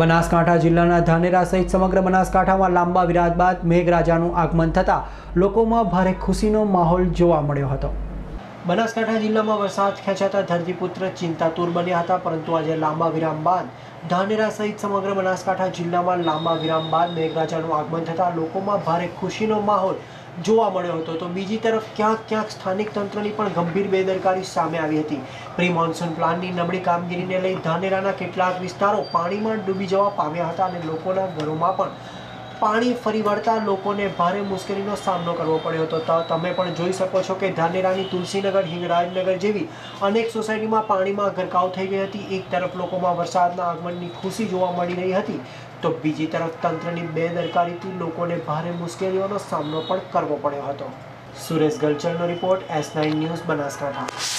બનાસકાંઠા જિલ્લાના ધાનેરા સહિત સમગ્ર બનાસકાંઠામાં લાંબા વિરાજ બાદ મેઘરાજાનું આગમન થતાં લોકોમાં ભારે ખુશીનો માહોલ જોવા મળ્યો હતો. બનાસકાંઠા જિલ્લામાં વરસાદ ખેંચાતા ધરતીપુત્ર ચિંતાતુર બન્યા હતા, પરંતુ આજે લાંબા વિરામ બાદ ધાનેરા સહિત સમગ્ર બનાસકાંઠા જિલ્લામાં લાંબા વિરામ બાદ મેઘરાજાનું આગમન થતાં લોકોમાં ભારે ખુશીનો માહોલ જોવા મળ્યો હતો. તો બીજી તરફ ક્યાંક ક્યાંક સ્થાનિક તંત્રની પણ ગંભીર બેદરકારી સામે આવી હતી. પ્રી મોન્સૂન પ્લાનની નબળી કામગીરીને લઈ ધાનેરાના કેટલાક વિસ્તારો પાણીમાં ડૂબી જવા પામ્યા હતા અને લોકોના ઘરોમાં પણ પાણી ફરી વળતા લોકોને ભારે મુશ્કેલીનો સામનો કરવો પડ્યો હતો. તમે પણ જોઈ શકો છો કે ધાનેરાની તુલસીનગર હિંગરાજનગર જેવી અનેક સોસાયટીમાં પાણીમાં ગરકાવ થઈ ગઈ હતી. એક તરફ લોકોમાં વરસાદના આગમનની ખુશી જોવા મળી રહી હતી, તો બીજી તરફ તંત્રની બેદરકારીથી લોકોને ભારે મુશ્કેલીઓનો સામનો પણ કરવો પડ્યો હતો. Suresh ગલચરનો report S nine news Banaskantha.